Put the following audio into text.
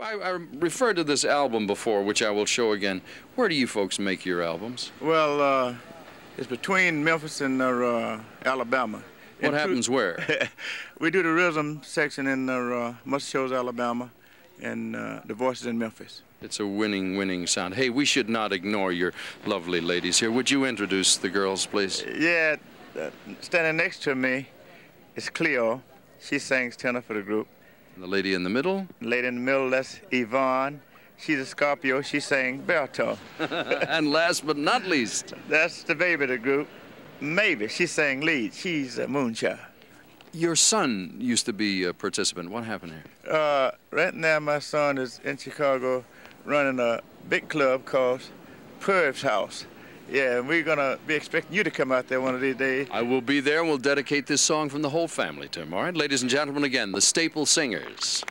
I referred to this album before, which I will show again. Where do you folks make your albums? Well, uh, it's between Memphis and uh, Alabama. What and happens where? we do the rhythm section in uh, Muscle Shoals, Alabama, and uh, the voices in Memphis. It's a winning, winning sound. Hey, we should not ignore your lovely ladies here. Would you introduce the girls, please? Yeah, uh, standing next to me is Cleo. She sings tenor for the group. And the lady in the middle? The lady in the middle, that's Yvonne. She's a Scorpio. She sang baritone. and last but not least? That's the baby of the group. Mavis. She sang lead. She's a moonchild. Your son used to be a participant. What happened here? Uh, right now, my son is in Chicago running a big club called Perv's House. Yeah, and we're going to be expecting you to come out there one of these days. I will be there, and we'll dedicate this song from the whole family to him, all right? Ladies and gentlemen, again, the Staple Singers.